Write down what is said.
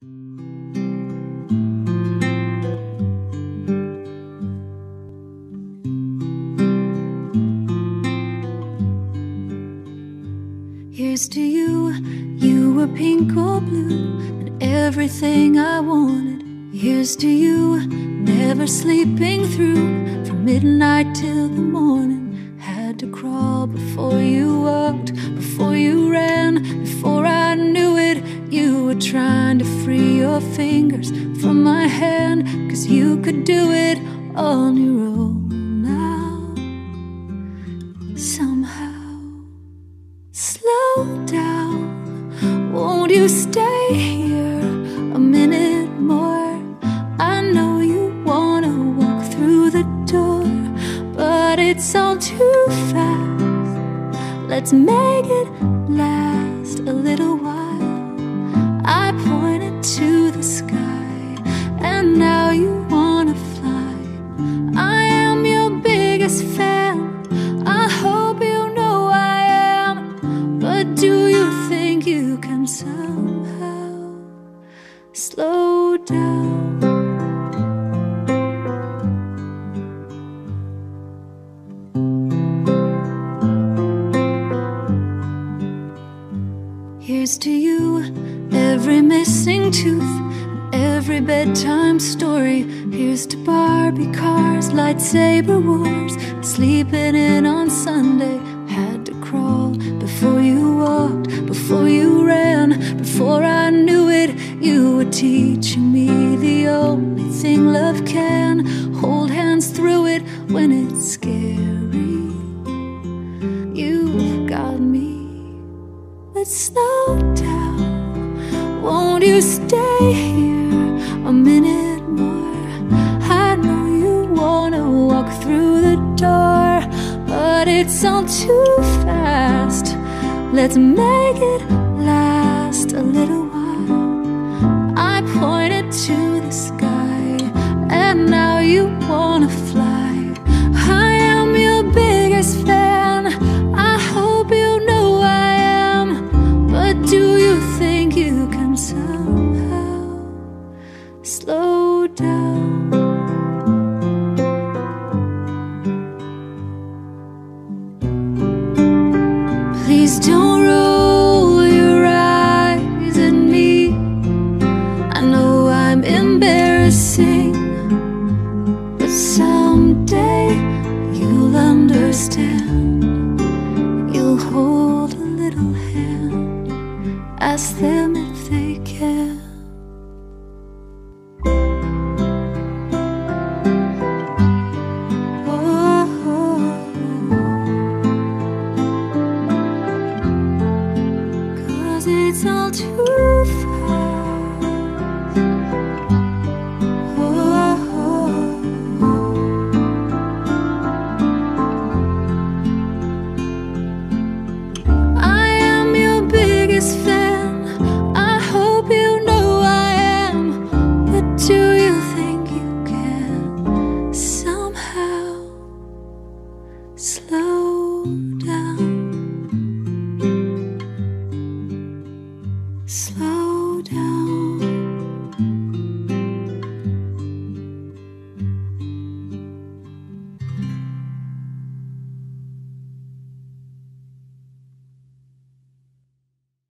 Here's to you, you were pink or blue, and everything I wanted. Here's to you, never sleeping through from midnight till the morning. Had to crawl before you walked, before you ran, before. You were trying to free your fingers from my hand, cause you could do it on your own now. Somehow. Slow down, won't you stay here a minute more? I know you wanna walk through the door, but it's all too fast. Let's make it last a little while. Slow down? Here's to you, every missing tooth, every bedtime story. Here's to Barbie cars, lightsaber wars, sleeping in You were teaching me the only thing love can. Hold hands through it when it's scary. You've got me. Let's slow down. Won't you stay here a minute more? I know you wanna walk through the door, but it's all too fast. Let's make it last a little them if they can. Oh, Cause it's all too fast. slow